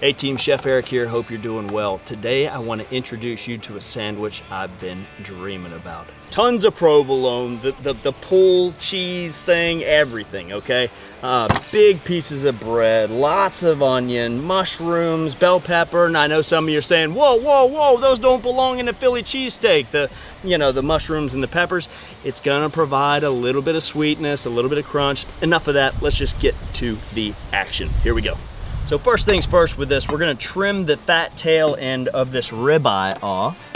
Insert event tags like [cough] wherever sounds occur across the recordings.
Hey team, Chef Eric here, hope you're doing well. Today I want to introduce you to a sandwich I've been dreaming about. Tons of provolone, the, the, the pull cheese thing, everything, okay? Uh, big pieces of bread, lots of onion, mushrooms, bell pepper, and I know some of you are saying, whoa, whoa, whoa, those don't belong in a Philly cheesesteak. The, you know, the mushrooms and the peppers. It's gonna provide a little bit of sweetness, a little bit of crunch. Enough of that, let's just get to the action. Here we go. So first things first with this, we're gonna trim the fat tail end of this ribeye off.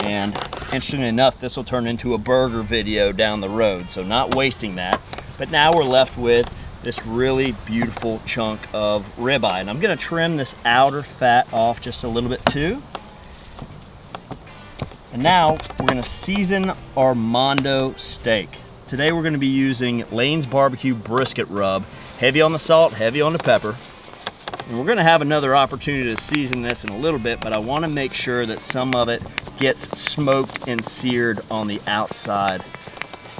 And interesting enough, this will turn into a burger video down the road, so not wasting that. But now we're left with this really beautiful chunk of ribeye. And I'm gonna trim this outer fat off just a little bit too. And now we're gonna season our Mondo steak. Today we're gonna be using Lane's Barbecue Brisket Rub. Heavy on the salt, heavy on the pepper. And we're gonna have another opportunity to season this in a little bit, but I wanna make sure that some of it gets smoked and seared on the outside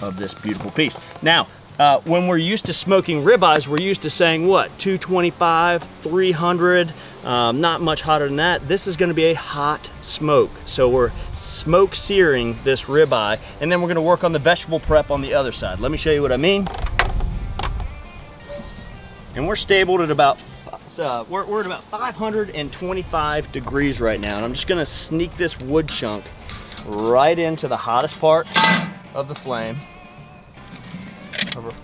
of this beautiful piece. Now, uh, when we're used to smoking ribeyes, we're used to saying what, 225, 300, um, not much hotter than that. This is gonna be a hot smoke. So we're smoke searing this ribeye, and then we're gonna work on the vegetable prep on the other side. Let me show you what I mean. And we're stabled at about, we're, we're at about 525 degrees right now, and I'm just gonna sneak this wood chunk right into the hottest part of the flame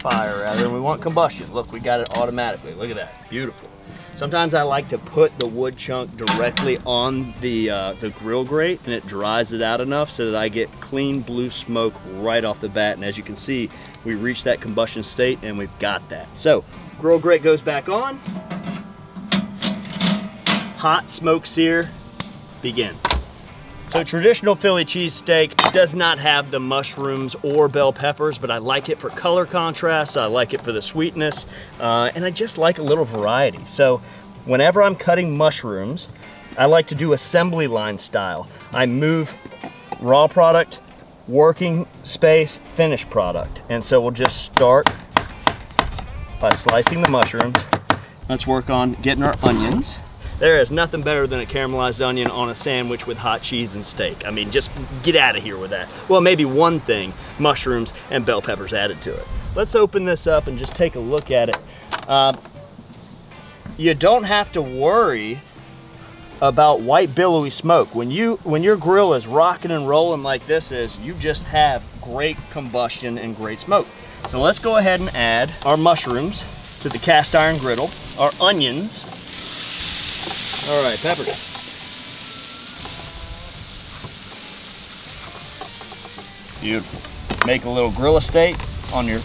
fire rather we want combustion. Look we got it automatically. Look at that. Beautiful. Sometimes I like to put the wood chunk directly on the uh, the grill grate and it dries it out enough so that I get clean blue smoke right off the bat. And as you can see we reached that combustion state and we've got that. So grill grate goes back on. Hot smoke sear begins so traditional Philly cheesesteak does not have the mushrooms or bell peppers, but I like it for color contrast, I like it for the sweetness, uh, and I just like a little variety. So whenever I'm cutting mushrooms, I like to do assembly line style. I move raw product, working space, finished product. And so we'll just start by slicing the mushrooms. Let's work on getting our onions. There is nothing better than a caramelized onion on a sandwich with hot cheese and steak. I mean, just get out of here with that. Well, maybe one thing, mushrooms and bell peppers added to it. Let's open this up and just take a look at it. Uh, you don't have to worry about white billowy smoke. When you when your grill is rocking and rolling like this is, you just have great combustion and great smoke. So let's go ahead and add our mushrooms to the cast iron griddle, our onions, all right, pepper. Beautiful. Make a little grill steak on your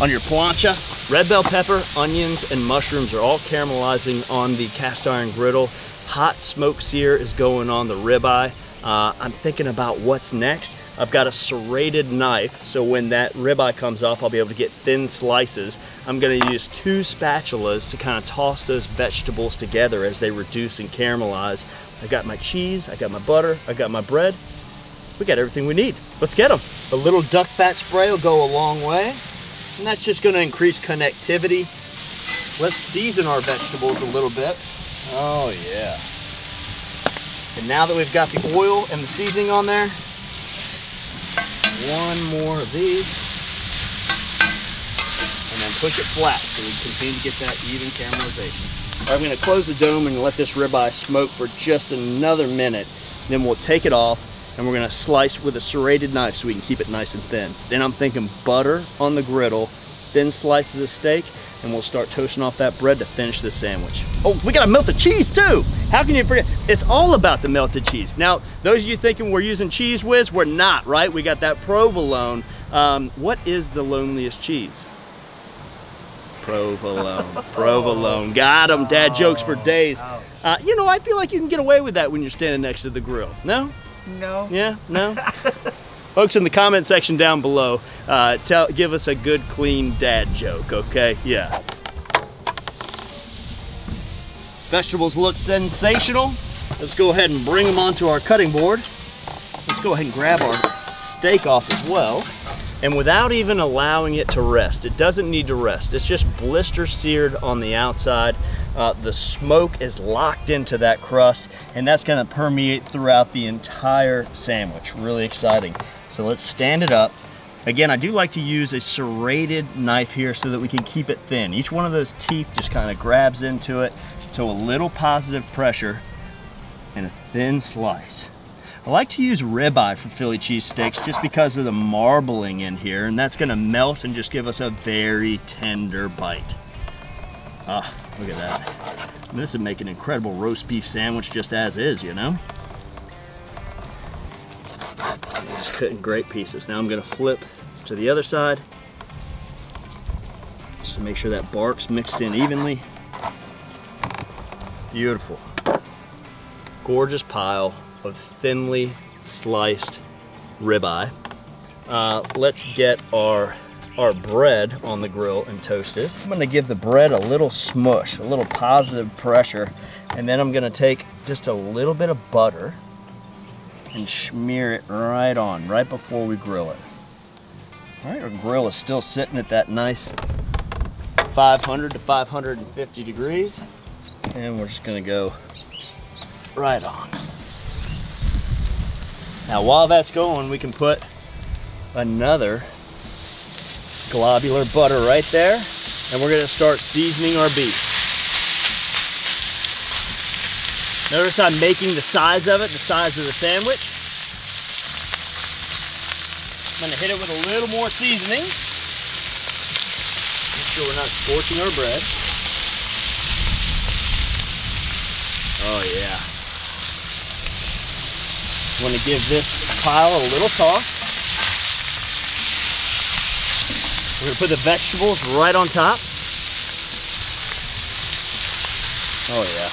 on your plancha. Red bell pepper, onions, and mushrooms are all caramelizing on the cast iron griddle. Hot smoke sear is going on the ribeye. Uh, I'm thinking about what's next. I've got a serrated knife, so when that ribeye comes off, I'll be able to get thin slices. I'm gonna use two spatulas to kind of toss those vegetables together as they reduce and caramelize. I got my cheese, I got my butter, I got my bread. We got everything we need. Let's get them. A little duck fat spray will go a long way, and that's just gonna increase connectivity. Let's season our vegetables a little bit. Oh yeah. And now that we've got the oil and the seasoning on there, one more of these and then push it flat so we continue to get that even caramelization. I'm going to close the dome and let this ribeye smoke for just another minute. Then we'll take it off and we're going to slice with a serrated knife so we can keep it nice and thin. Then I'm thinking butter on the griddle, thin slices of steak, and we'll start toasting off that bread to finish the sandwich. Oh, we gotta melt the cheese too. How can you forget? It's all about the melted cheese. Now, those of you thinking we're using Cheez Whiz, we're not, right? We got that provolone. Um, what is the loneliest cheese? Provolone, [laughs] provolone. Got them, dad jokes for days. Uh, you know, I feel like you can get away with that when you're standing next to the grill. No? No. Yeah, no? [laughs] Folks in the comment section down below, uh, tell, give us a good, clean dad joke, okay? Yeah. Vegetables look sensational. Let's go ahead and bring them onto our cutting board. Let's go ahead and grab our steak off as well. And without even allowing it to rest, it doesn't need to rest. It's just blister seared on the outside. uh, the smoke is locked into that crust and that's gonna permeate throughout the entire sandwich. Really exciting. So let's stand it up. Again, I do like to use a serrated knife here so that we can keep it thin. Each one of those teeth just kind of grabs into it. So a little positive pressure and a thin slice. I like to use ribeye for Philly cheesesteaks just because of the marbling in here and that's gonna melt and just give us a very tender bite. Ah, look at that. This would make an incredible roast beef sandwich just as is, you know? Just cutting great pieces. Now I'm gonna flip to the other side just to make sure that bark's mixed in evenly. Beautiful. Gorgeous pile of thinly sliced ribeye. Uh, let's get our our bread on the grill and toast it. I'm gonna give the bread a little smush, a little positive pressure, and then I'm gonna take just a little bit of butter and smear it right on, right before we grill it. All right, our grill is still sitting at that nice 500 to 550 degrees, and we're just gonna go right on. Now while that's going, we can put another globular butter right there, and we're gonna start seasoning our beef. Notice I'm making the size of it, the size of the sandwich. I'm gonna hit it with a little more seasoning. Make sure we're not scorching our bread. Oh yeah. Want to give this pile a little toss. We're gonna put the vegetables right on top. Oh yeah.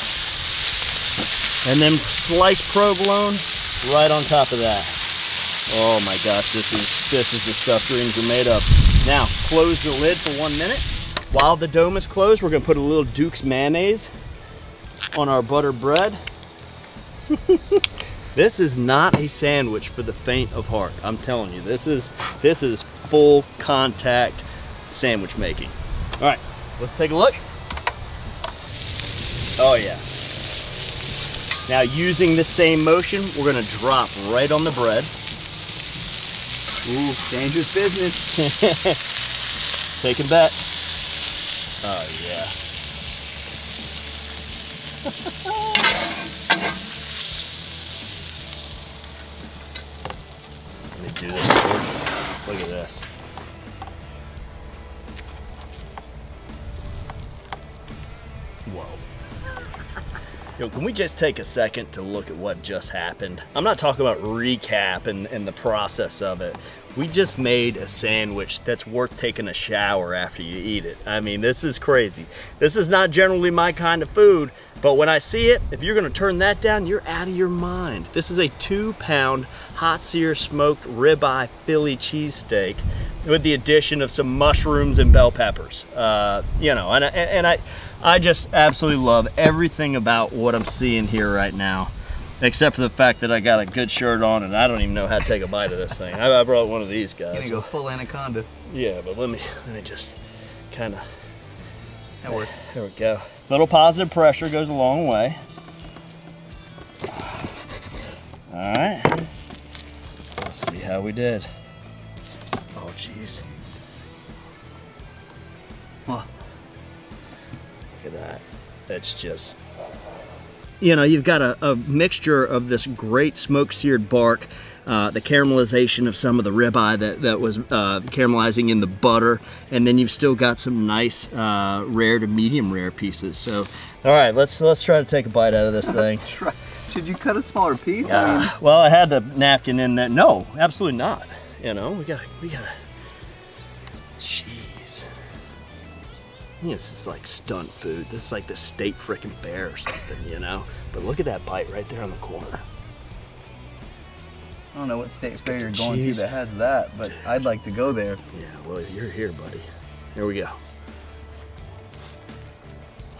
And then sliced provolone right on top of that. Oh my gosh, this is this is the stuff dreams are made of. Now, close the lid for one minute. While the dome is closed, we're gonna put a little Duke's mayonnaise on our butter bread. [laughs] this is not a sandwich for the faint of heart. I'm telling you, this is this is full contact sandwich making. All right, let's take a look. Oh yeah. Now using the same motion, we're gonna drop right on the bread. Ooh, dangerous business. [laughs] Taking bets. Oh yeah. [laughs] Let me do this. Look at this. Yo, can we just take a second to look at what just happened? I'm not talking about recap and, and the process of it. We just made a sandwich that's worth taking a shower after you eat it. I mean, this is crazy. This is not generally my kind of food, but when I see it, if you're gonna turn that down, you're out of your mind. This is a two pound hot sear smoked ribeye Philly cheesesteak with the addition of some mushrooms and bell peppers. Uh, you know, and, and I, I just absolutely love everything about what I'm seeing here right now except for the fact that I got a good shirt on and I don't even know how to take a bite of this thing. I, I brought one of these guys. Gonna go full anaconda. Yeah, but let me let me just kind of. That works. There we go. Little positive pressure goes a long way. All right. Let's see how we did. Oh, jeez. It's just you know, you've got a, a mixture of this great smoke seared bark, uh, the caramelization of some of the ribeye that, that was uh, caramelizing in the butter, and then you've still got some nice uh, rare to medium rare pieces. So, all right, let's let's try to take a bite out of this thing. [laughs] Should you cut a smaller piece? Uh, well, I had the napkin in there. No, absolutely not. You know, we got we got. This is like stunt food. This is like the state freaking bear or something, you know? But look at that bite right there on the corner. I don't know what state Let's fair you're going cheese. to that has that, but I'd like to go there. Yeah, well, you're here, buddy. Here we go.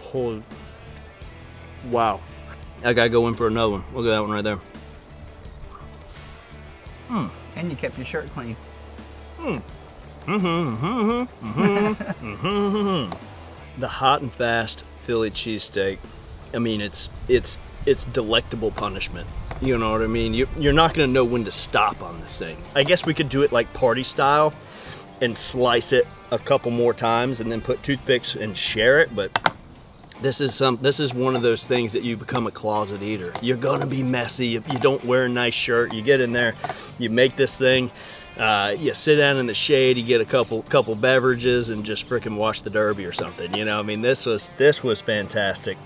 Holy. Wow. I gotta go in for another one. Look at that one right there. Hmm. And you kept your shirt clean. Mm-hmm, mm-hmm, mm-hmm, the hot and fast Philly cheesesteak, I mean, it's it's it's delectable punishment. You know what I mean? You, you're not gonna know when to stop on this thing. I guess we could do it like party style and slice it a couple more times and then put toothpicks and share it, but this is some this is one of those things that you become a closet eater you're gonna be messy if you don't wear a nice shirt you get in there you make this thing uh, you sit down in the shade you get a couple couple beverages and just freaking watch the derby or something you know? I mean this was this was fantastic.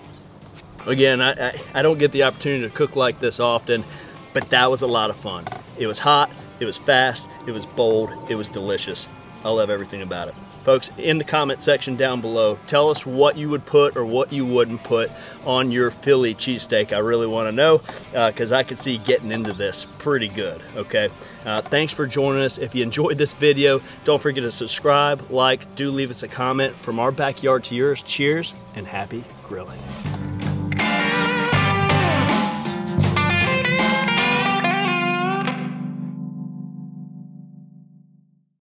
Again I, I i don't get the opportunity to cook like this often but that was a lot of fun. It was hot it was fast it was bold it was delicious. I love everything about it Folks, in the comment section down below, tell us what you would put or what you wouldn't put on your Philly cheesesteak. I really want to know because uh, I could see getting into this pretty good, okay? Uh, thanks for joining us. If you enjoyed this video, don't forget to subscribe, like, do leave us a comment. From our backyard to yours, cheers and happy grilling.